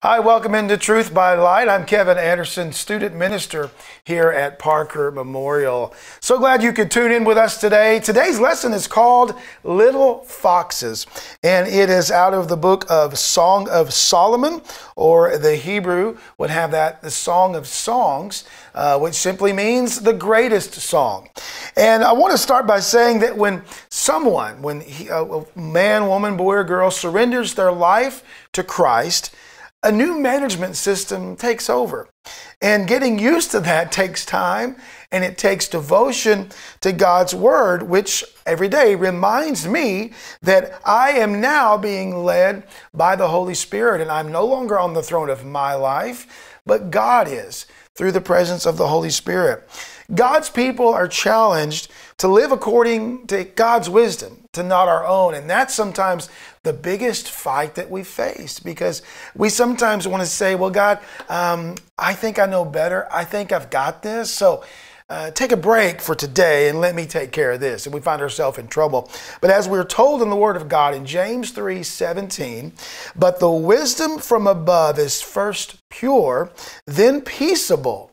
Hi, welcome into Truth by Light. I'm Kevin Anderson, student minister here at Parker Memorial. So glad you could tune in with us today. Today's lesson is called Little Foxes, and it is out of the book of Song of Solomon, or the Hebrew would have that, the Song of Songs, uh, which simply means the greatest song. And I want to start by saying that when someone, when he, a man, woman, boy, or girl surrenders their life to Christ, a new management system takes over. And getting used to that takes time and it takes devotion to God's word, which every day reminds me that I am now being led by the Holy Spirit and I'm no longer on the throne of my life, but God is through the presence of the Holy Spirit. God's people are challenged to live according to God's wisdom, to not our own. And that's sometimes the biggest fight that we face because we sometimes want to say, well, God, um, I think I know better. I think I've got this. So uh, take a break for today and let me take care of this. And we find ourselves in trouble. But as we're told in the Word of God in James 3 17, but the wisdom from above is first pure, then peaceable,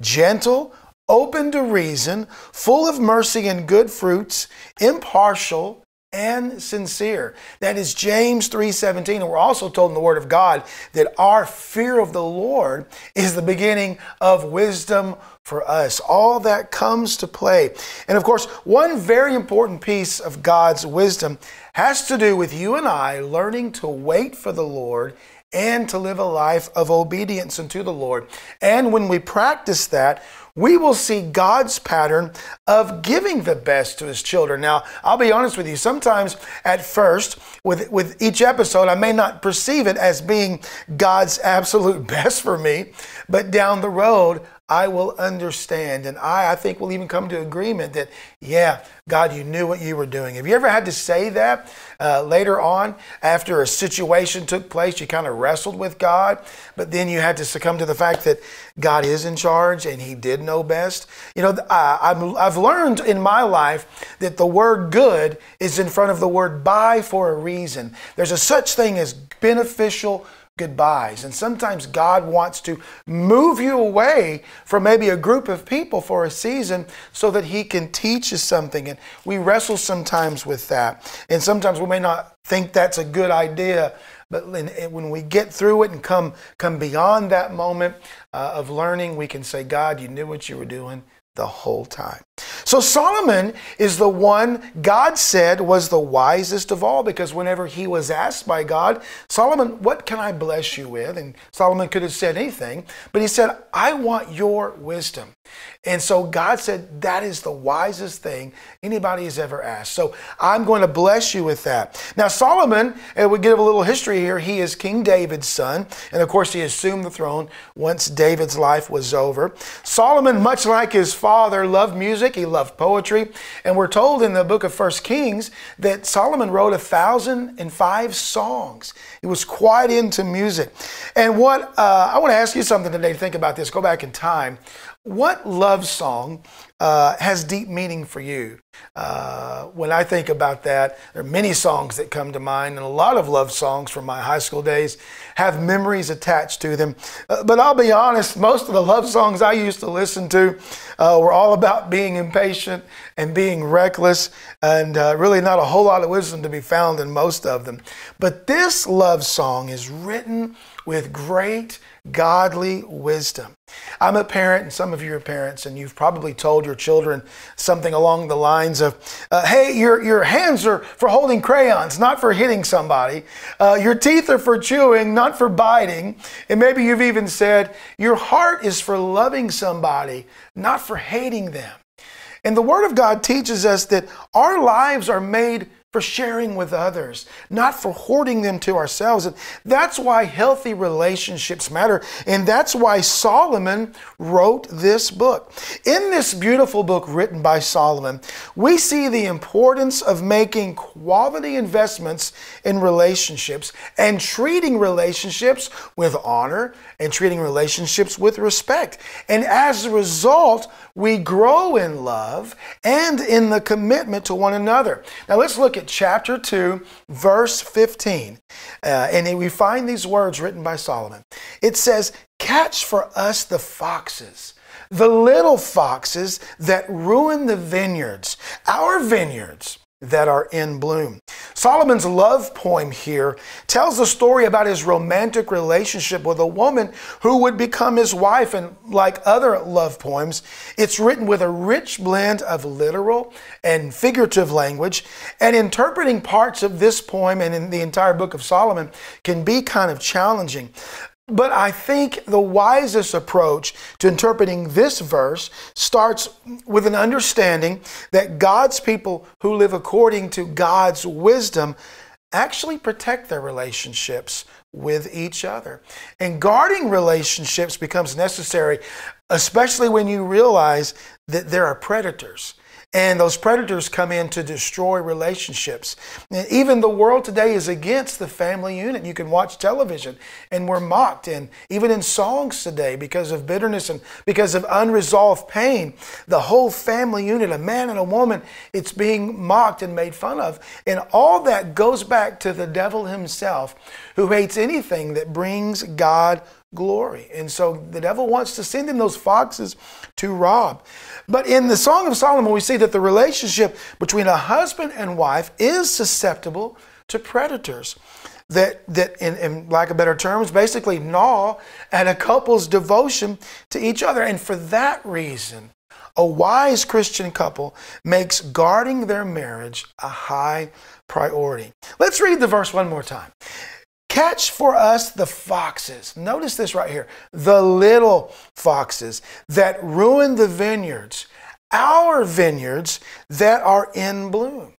gentle, open to reason, full of mercy and good fruits, impartial, and sincere. That is James 3:17 and we're also told in the word of God that our fear of the Lord is the beginning of wisdom for us. All that comes to play. And of course, one very important piece of God's wisdom has to do with you and I learning to wait for the Lord and to live a life of obedience unto the Lord. And when we practice that, we will see God's pattern of giving the best to his children. Now, I'll be honest with you, sometimes at first, with, with each episode, I may not perceive it as being God's absolute best for me, but down the road, I will understand. And I, I think we'll even come to agreement that, yeah, God, you knew what you were doing. Have you ever had to say that uh, later on after a situation took place? You kind of wrestled with God, but then you had to succumb to the fact that God is in charge and He did know best. You know, I, I've learned in my life that the word good is in front of the word by for a reason. There's a such thing as beneficial goodbyes. And sometimes God wants to move you away from maybe a group of people for a season so that He can teach you something. And we wrestle sometimes with that. And sometimes we may not think that's a good idea. But when we get through it and come, come beyond that moment uh, of learning, we can say, God, you knew what you were doing the whole time. So Solomon is the one God said was the wisest of all because whenever he was asked by God, Solomon, what can I bless you with? And Solomon could have said anything, but he said, I want your wisdom. And so God said, that is the wisest thing anybody has ever asked. So I'm going to bless you with that. Now, Solomon, and we give a little history here, he is King David's son. And of course, he assumed the throne once David's life was over. Solomon, much like his father, loved music. He loved poetry. And we're told in the book of First Kings that Solomon wrote a thousand and five songs. He was quite into music. And what uh, I want to ask you something today to think about this. Go back in time. What love song uh, has deep meaning for you? Uh, when I think about that, there are many songs that come to mind, and a lot of love songs from my high school days have memories attached to them. Uh, but I'll be honest, most of the love songs I used to listen to uh, were all about being impatient and being reckless, and uh, really not a whole lot of wisdom to be found in most of them. But this love song is written with great godly wisdom. I'm a parent, and some of you are parents, and you've probably told your children something along the lines of, uh, Hey, your, your hands are for holding crayons, not for hitting somebody. Uh, your teeth are for chewing, not for biting. And maybe you've even said, Your heart is for loving somebody, not for hating them. And the Word of God teaches us that our lives are made for sharing with others, not for hoarding them to ourselves. And that's why healthy relationships matter. And that's why Solomon wrote this book. In this beautiful book written by Solomon, we see the importance of making quality investments in relationships and treating relationships with honor and treating relationships with respect. And as a result, we grow in love and in the commitment to one another. Now let's look at chapter 2, verse 15. Uh, and we find these words written by Solomon. It says, Catch for us the foxes, the little foxes that ruin the vineyards, our vineyards that are in bloom. Solomon's love poem here tells a story about his romantic relationship with a woman who would become his wife. And like other love poems, it's written with a rich blend of literal and figurative language. And interpreting parts of this poem and in the entire book of Solomon can be kind of challenging. But I think the wisest approach to interpreting this verse starts with an understanding that God's people who live according to God's wisdom actually protect their relationships with each other. And guarding relationships becomes necessary, especially when you realize that there are predators and those predators come in to destroy relationships. And even the world today is against the family unit. You can watch television and we're mocked. And even in songs today, because of bitterness and because of unresolved pain, the whole family unit, a man and a woman, it's being mocked and made fun of. And all that goes back to the devil himself, who hates anything that brings God glory. And so the devil wants to send in those foxes to rob. But in the Song of Solomon, we see that the relationship between a husband and wife is susceptible to predators. That, that in, in lack of better terms, basically gnaw at a couple's devotion to each other. And for that reason, a wise Christian couple makes guarding their marriage a high priority. Let's read the verse one more time. Catch for us the foxes. Notice this right here the little foxes that ruin the vineyards, our vineyards that are in bloom.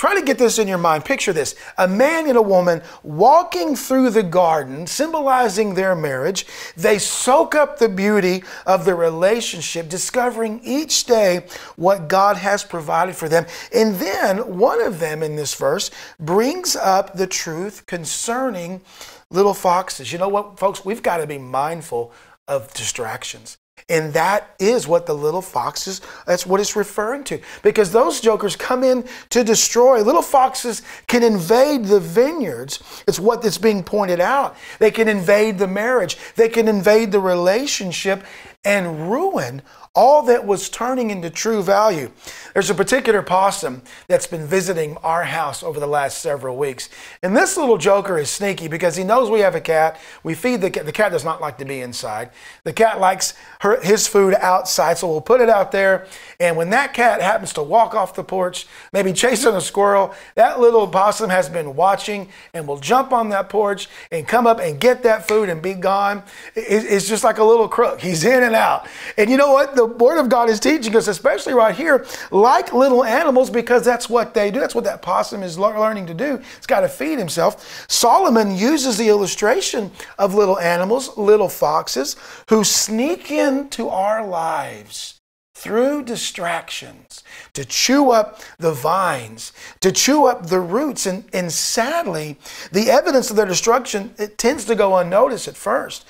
Try to get this in your mind. Picture this a man and a woman walking through the garden, symbolizing their marriage. They soak up the beauty of the relationship, discovering each day what God has provided for them. And then one of them in this verse brings up the truth concerning little foxes. You know what, folks? We've got to be mindful of distractions. And that is what the little foxes, that's what it's referring to. Because those jokers come in to destroy. Little foxes can invade the vineyards. It's what that's being pointed out. They can invade the marriage, they can invade the relationship and ruin all that was turning into true value. There's a particular possum that's been visiting our house over the last several weeks. And this little joker is sneaky because he knows we have a cat. We feed the cat. The cat does not like to be inside. The cat likes her, his food outside, so we'll put it out there. And when that cat happens to walk off the porch, maybe chasing a squirrel, that little possum has been watching and will jump on that porch and come up and get that food and be gone. It's just like a little crook. He's in and out. And you know what? The Word of God is teaching us, especially right here, like little animals, because that's what they do. That's what that possum is learning to do. It's got to feed himself. Solomon uses the illustration of little animals, little foxes, who sneak into our lives through distractions to chew up the vines, to chew up the roots. And, and sadly, the evidence of their destruction, it tends to go unnoticed at first.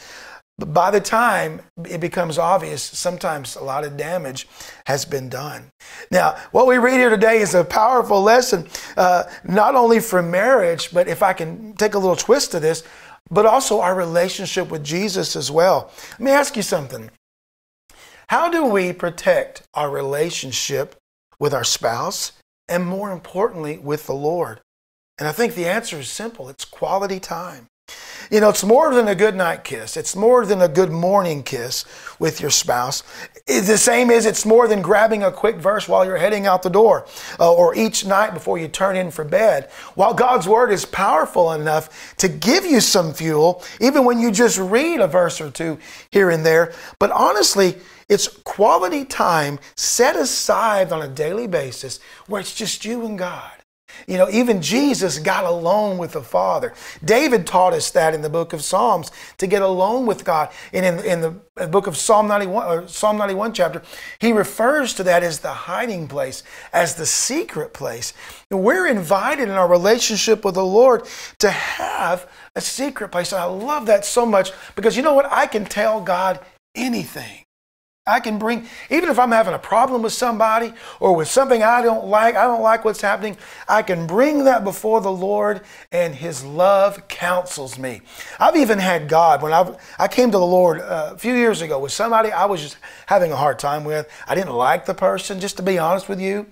But by the time it becomes obvious, sometimes a lot of damage has been done. Now, what we read here today is a powerful lesson, uh, not only for marriage, but if I can take a little twist to this, but also our relationship with Jesus as well. Let me ask you something. How do we protect our relationship with our spouse and more importantly, with the Lord? And I think the answer is simple it's quality time. You know, it's more than a good night kiss. It's more than a good morning kiss with your spouse. It's the same as it's more than grabbing a quick verse while you're heading out the door uh, or each night before you turn in for bed. While God's word is powerful enough to give you some fuel, even when you just read a verse or two here and there, but honestly, it's quality time set aside on a daily basis where it's just you and God. You know, even Jesus got alone with the Father. David taught us that in the book of Psalms to get alone with God. And in, in the book of Psalm 91, or Psalm 91 chapter, he refers to that as the hiding place, as the secret place. We're invited in our relationship with the Lord to have a secret place. And I love that so much because you know what? I can tell God anything. I can bring, even if I'm having a problem with somebody or with something I don't like, I don't like what's happening, I can bring that before the Lord and His love counsels me. I've even had God, when I, I came to the Lord uh, a few years ago with somebody I was just having a hard time with. I didn't like the person, just to be honest with you.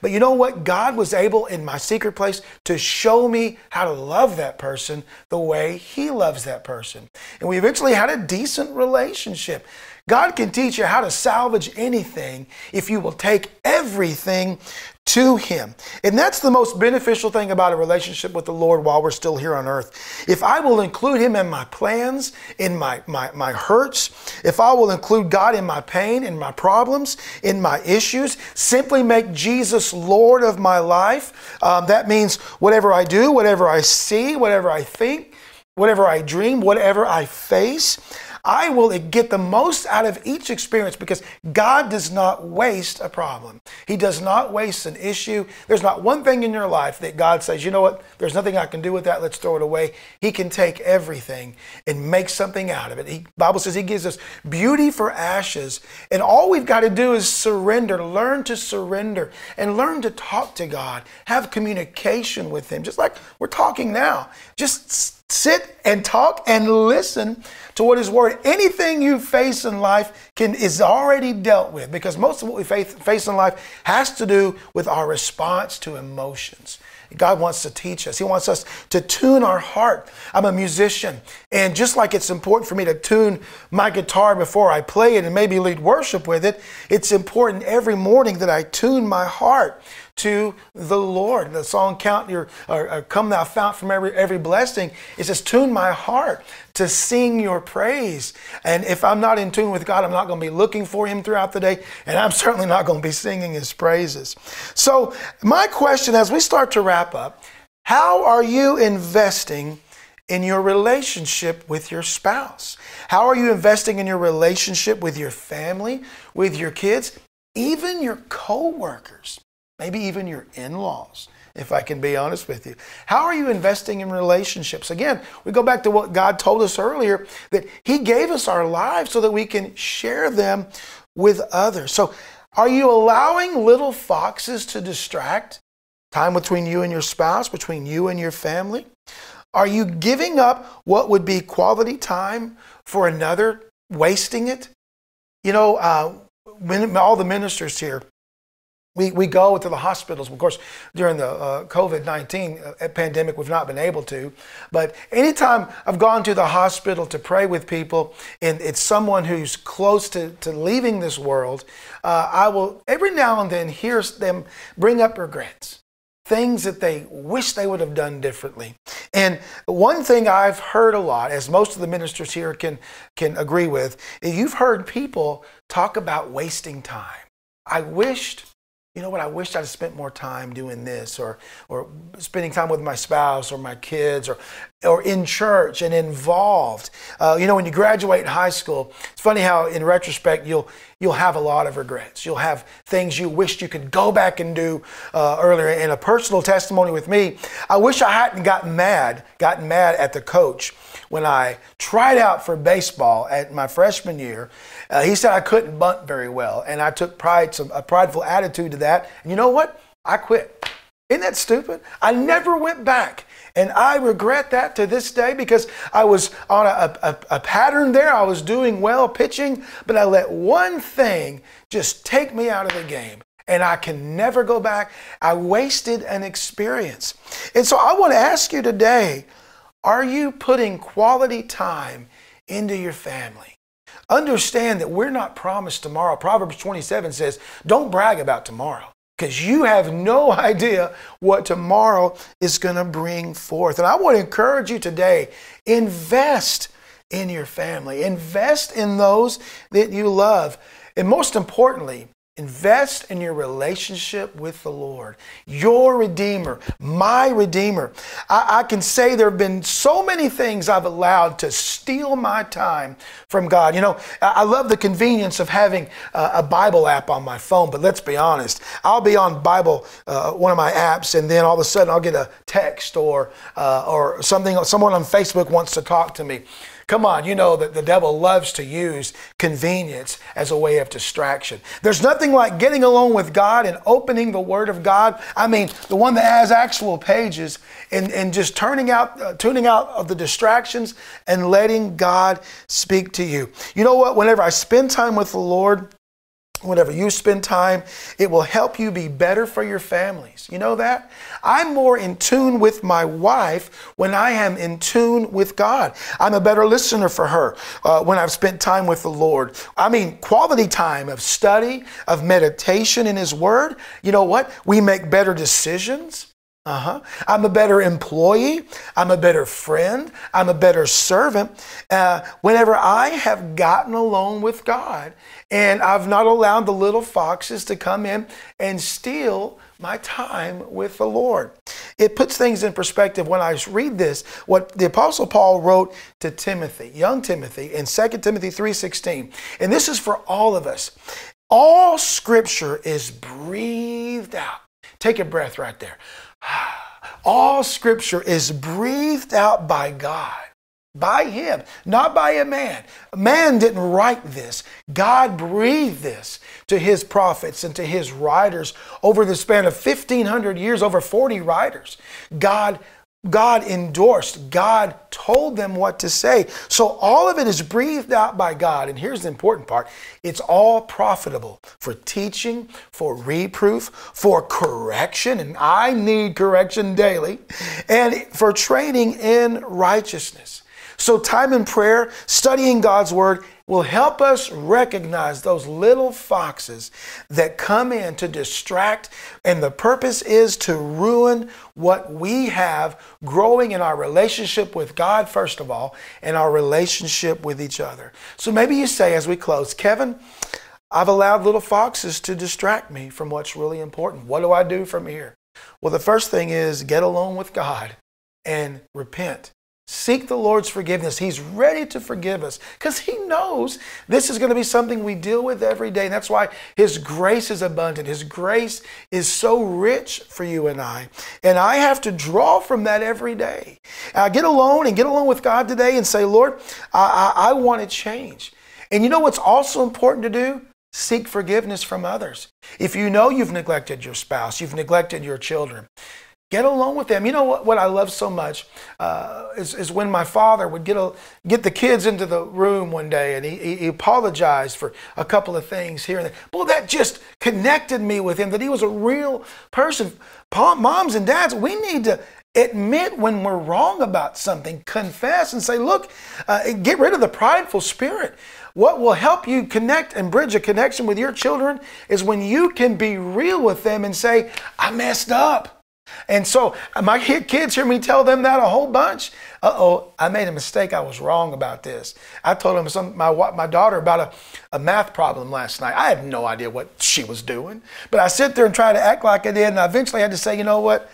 But you know what? God was able in my secret place to show me how to love that person the way He loves that person. And we eventually had a decent relationship. God can teach you how to salvage anything if you will take everything to Him. And that's the most beneficial thing about a relationship with the Lord while we're still here on earth. If I will include Him in my plans, in my, my, my hurts, if I will include God in my pain, in my problems, in my issues, simply make Jesus Lord of my life, um, that means whatever I do, whatever I see, whatever I think, whatever I dream, whatever I face, I will get the most out of each experience because God does not waste a problem. He does not waste an issue. There's not one thing in your life that God says, you know what, there's nothing I can do with that, let's throw it away. He can take everything and make something out of it. The Bible says He gives us beauty for ashes. And all we've got to do is surrender, learn to surrender, and learn to talk to God, have communication with Him, just like we're talking now. Just sit and talk and listen to what his word anything you face in life can is already dealt with because most of what we face, face in life has to do with our response to emotions God wants to teach us. He wants us to tune our heart. I'm a musician, and just like it's important for me to tune my guitar before I play it and maybe lead worship with it, it's important every morning that I tune my heart to the Lord. The song "Count Your or, or Come Thou Fount from every every blessing" it says, "Tune my heart to sing Your praise." And if I'm not in tune with God, I'm not going to be looking for Him throughout the day, and I'm certainly not going to be singing His praises. So, my question as we start to wrap up: How are you investing? in your relationship with your spouse? How are you investing in your relationship with your family, with your kids, even your coworkers? Maybe even your in laws, if I can be honest with you. How are you investing in relationships? Again, we go back to what God told us earlier that He gave us our lives so that we can share them with others. So, are you allowing little foxes to distract time between you and your spouse, between you and your family? Are you giving up what would be quality time for another, wasting it? You know, uh, all the ministers here, we, we go to the hospitals. Of course, during the uh, COVID 19 uh, pandemic, we've not been able to. But anytime I've gone to the hospital to pray with people, and it's someone who's close to, to leaving this world, uh, I will every now and then hear them bring up regrets, things that they wish they would have done differently. And one thing I've heard a lot, as most of the ministers here can, can agree with, is you've heard people talk about wasting time. I wished you know what, I wish I'd spent more time doing this or, or spending time with my spouse or my kids or, or in church and involved. Uh, you know, when you graduate high school, it's funny how in retrospect you'll, you'll have a lot of regrets. You'll have things you wished you could go back and do uh, earlier. In a personal testimony with me, I wish I hadn't gotten mad, gotten mad at the coach when I tried out for baseball at my freshman year. Uh, he said I couldn't bunt very well, and I took pride, some, a prideful attitude to that. And you know what? I quit. Isn't that stupid? I never went back. And I regret that to this day because I was on a, a, a, pattern there. I was doing well pitching, but I let one thing just take me out of the game. And I can never go back. I wasted an experience. And so I want to ask you today are you putting quality time into your family? Understand that we're not promised tomorrow. Proverbs 27 says, Don't brag about tomorrow because you have no idea what tomorrow is going to bring forth. And I want to encourage you today invest in your family, invest in those that you love. And most importantly, Invest in your relationship with the Lord, your Redeemer, my Redeemer. I, I, can say there have been so many things I've allowed to steal my time from God. You know, I, I love the convenience of having uh, a Bible app on my phone, but let's be honest. I'll be on Bible, uh, one of my apps, and then all of a sudden I'll get a text or, uh, or something, someone on Facebook wants to talk to me. Come on, you know that the devil loves to use convenience as a way of distraction. There's nothing like getting alone with God and opening the Word of God. I mean, the one that has actual pages and, and just turning out, uh, tuning out of the distractions and letting God speak to you. You know what? Whenever I spend time with the Lord, whenever you spend time, it will help you be better for your families. You know that? I'm more in tune with my wife when I am in tune with God. I'm a better listener for her uh, when I've spent time with the Lord. I mean, quality time of study, of meditation in His Word. You know what? We make better decisions. Uh huh. I'm a better employee. I'm a better friend. I'm a better servant. Uh, whenever I have gotten alone with God and I've not allowed the little foxes to come in and steal my time with the Lord. It puts things in perspective when I read this, what the apostle Paul wrote to Timothy, young Timothy in 2 Timothy 3:16. And this is for all of us. All scripture is breathed out. Take a breath right there. All scripture is breathed out by God by him, not by a man. Man didn't write this. God breathed this to his prophets and to his writers over the span of 1500 years, over 40 writers. God God endorsed, God told them what to say. So all of it is breathed out by God. And here's the important part it's all profitable for teaching, for reproof, for correction. And I need correction daily, and for training in righteousness. So, time in prayer, studying God's Word, will help us recognize those little foxes that come in to distract, and the purpose is to ruin what we have growing in our relationship with God, first of all, and our relationship with each other. So, maybe you say as we close, Kevin, I've allowed little foxes to distract me from what's really important. What do I do from here? Well, the first thing is get alone with God and repent Seek the Lord's forgiveness. He's ready to forgive us because He knows this is going to be something we deal with every day. And that's why His grace is abundant. His grace is so rich for you and I. And I have to draw from that every day. I get alone and get alone with God today and say, Lord, I, I, I want to change. And you know what's also important to do? Seek forgiveness from others. If you know you've neglected your spouse, you've neglected your children, Get along with them. You know what, what I love so much uh, is, is when my father would get, a, get the kids into the room one day and he, he apologized for a couple of things here and there. Boy, that just connected me with him, that he was a real person. Moms and dads, we need to admit when we're wrong about something, confess and say, look, uh, get rid of the prideful spirit. What will help you connect and bridge a connection with your children is when you can be real with them and say, I messed up. And so my kids hear me tell them that a whole bunch. Uh oh, I made a mistake. I was wrong about this. I told them some, my, my daughter about a, a math problem last night. I had no idea what she was doing, but I sit there and try to act like I did. And I eventually had to say, you know what?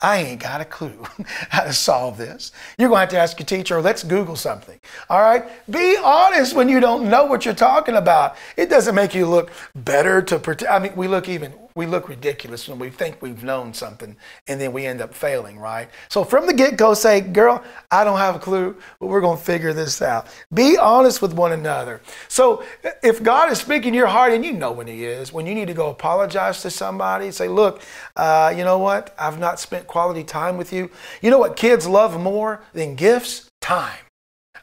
I ain't got a clue how to solve this. You're going to have to ask your teacher, let's Google something. All right? Be honest when you don't know what you're talking about. It doesn't make you look better to pretend. I mean, we look even we look ridiculous when we think we've known something and then we end up failing, right? So from the get go, say, girl, I don't have a clue, but we're going to figure this out. Be honest with one another. So if God is speaking your heart and you know when He is, when you need to go apologize to somebody, say, look, uh, you know what? I've not spent quality time with you. You know what kids love more than gifts? Time.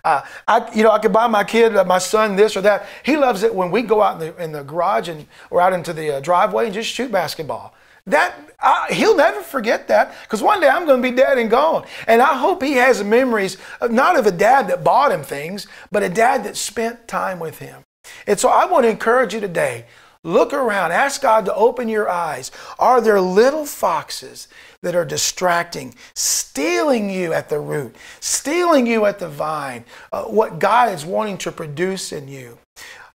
Uh, I, you know, I could buy my kid, uh, my son, this or that. He loves it when we go out in the, in the garage and or out into the uh, driveway and just shoot basketball. That he'll never forget that because one day I'm going to be dead and gone. And I hope he has memories of, not of a dad that bought him things, but a dad that spent time with him. And so I want to encourage you today. Look around. Ask God to open your eyes. Are there little foxes that are distracting, stealing you at the root, stealing you at the vine, uh, what God is wanting to produce in you.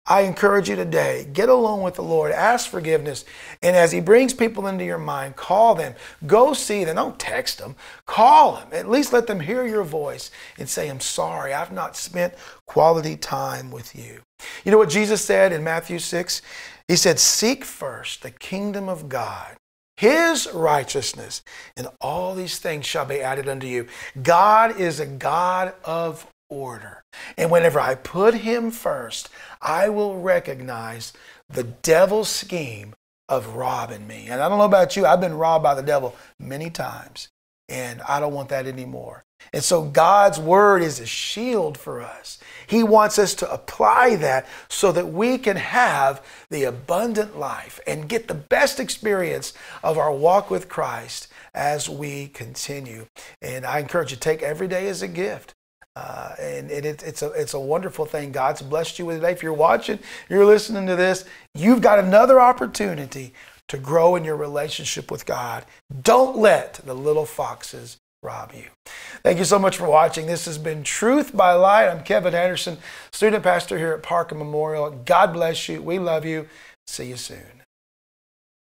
I encourage you today, get alone with the Lord, ask forgiveness, and as He brings people into your mind, call them. Go see them. Don't text them. Call them. At least let them hear your voice and say, I'm sorry, I've not spent quality time with you. You know what Jesus said in Matthew 6? He said, Seek first the kingdom of God his righteousness, and all these things shall be added unto you. God is a God of order. And whenever I put him first, I will recognize the devil's scheme of robbing me. And I don't know about you, I've been robbed by the devil many times, and I don't want that anymore. And so God's word is a shield for us. He wants us to apply that so that we can have the abundant life and get the best experience of our walk with Christ as we continue. And I encourage you to take every day as a gift. Uh, and it, it's, a, it's a wonderful thing. God's blessed you with today. If you're watching, you're listening to this, you've got another opportunity to grow in your relationship with God. Don't let the little foxes rob you. Thank you so much for watching. This has been Truth by Light. I'm Kevin Anderson, student pastor here at Parker Memorial. God bless you. We love you. See you soon.